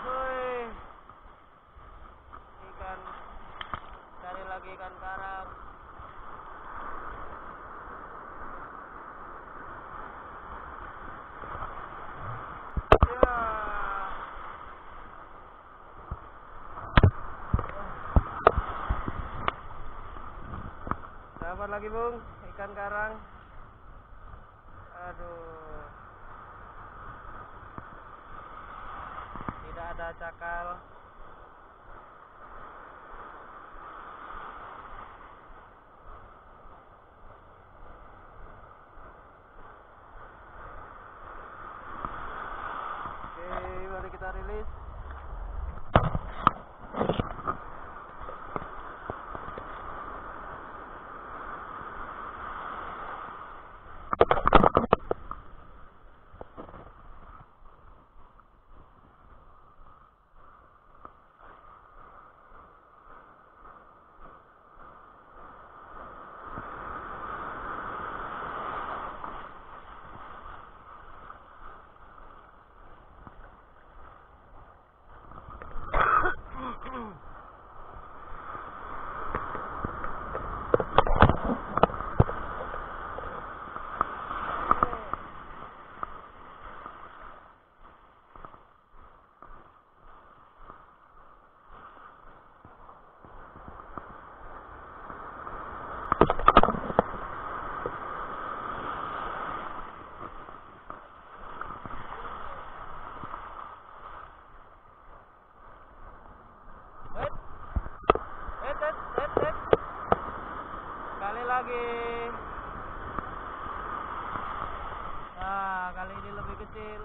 cuy ikan. Cari lagi ikan karang ya. dapat lagi bung ikan karang. Aduh. Ada cakal. Oke, mari kita rilis. Lagi. Nah, kali ini lebih kecil.